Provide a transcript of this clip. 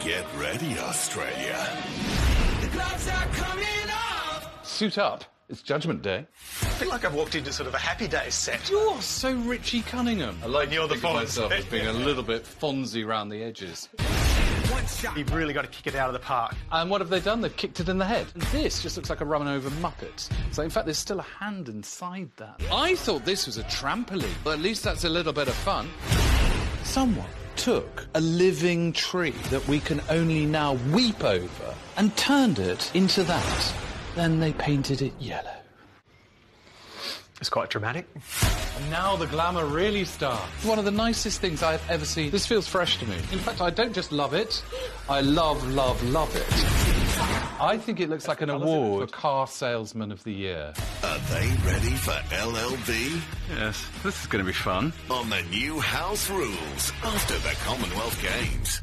Get ready, Australia. The gloves are coming off. Suit up. It's Judgment Day. I feel like I've walked into sort of a Happy Days set. You're so Richie Cunningham. I like You're the to think of Fonz. myself as being a little bit Fonzie round the edges. You've really got to kick it out of the park. And what have they done? They've kicked it in the head. And this just looks like a run over Muppet. So in fact, there's still a hand inside that. I thought this was a trampoline. But at least that's a little bit of fun. Someone took a living tree that we can only now weep over and turned it into that. Then they painted it yellow. It's quite dramatic. And now the glamour really starts. One of the nicest things I've ever seen. This feels fresh to me. In fact, I don't just love it, I love, love, love it. I think it looks like an award for Car Salesman of the Year. Are they ready for LLB? Yes, this is going to be fun. On the new House Rules after the Commonwealth Games.